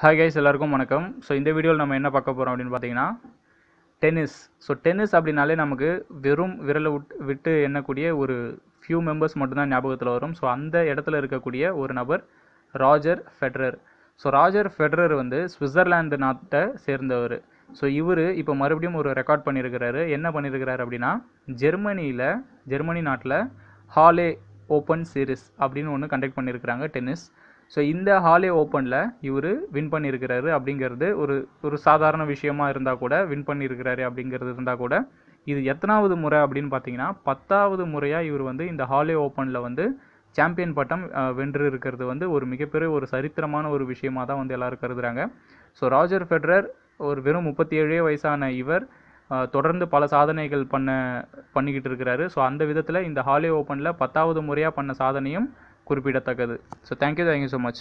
Hi guys எல்லாருக்கும் வணக்கம். So இந்த வீடியோவில் நம்ம என்ன பார்க்க போகிறோம் அப்படின்னு பார்த்தீங்கன்னா டென்னிஸ் ஸோ டென்னிஸ் அப்படின்னாலே நமக்கு வெறும் விரலை விட் விட்டு எண்ணக்கூடிய ஒரு ஃபியூ மெம்பர்ஸ் மட்டும்தான் ஞாபகத்தில் வரும். ஸோ அந்த இடத்துல இருக்கக்கூடிய ஒரு நபர் Roger Federer. So Roger Federer வந்து சுவிட்சர்லாந்து நாட்டை சேர்ந்தவர். ஸோ இவர் இப்போ மறுபடியும் ஒரு ரெக்கார்ட் பண்ணியிருக்கிறாரு. என்ன பண்ணியிருக்கிறாரு அப்படின்னா ஜெர்மனியில் ஜெர்மனி நாட்டில் ஹாலே ஓப்பன் சீரிஸ் அப்படின்னு ஒன்று கண்டக்ட் பண்ணியிருக்கிறாங்க டென்னிஸ் ஸோ இந்த ஹாலே ஓப்பனில் இவர் வின் பண்ணியிருக்கிறாரு அப்படிங்கிறது ஒரு ஒரு சாதாரண விஷயமா இருந்தால் கூட வின் பண்ணியிருக்கிறாரு அப்படிங்கிறது இருந்தால் கூட இது எத்தனாவது முறை அப்படின்னு பார்த்தீங்கன்னா பத்தாவது முறையாக இவர் வந்து இந்த ஹாலே ஓப்பனில் வந்து சாம்பியன் பட்டம் வென்று இருக்கிறது வந்து ஒரு மிகப்பெரிய ஒரு சரித்திரமான ஒரு விஷயமா தான் வந்து எல்லாரும் கருதுகிறாங்க ஸோ ராஜர் ஃபெடரர் ஒரு வெறும் முப்பத்தி ஏழே வயசான இவர் தொடர்ந்து பல சாதனைகள் பண்ண பண்ணிக்கிட்டு இருக்கிறாரு. ஸோ அந்த விதத்தில் இந்த ஹாலே ஓப்பனில் பத்தாவது முறையாக பண்ண சாதனையும் குறிப்பிடத்தக்கது. So thank you thank you so much